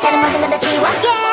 다른 모든 건다 지워 yeah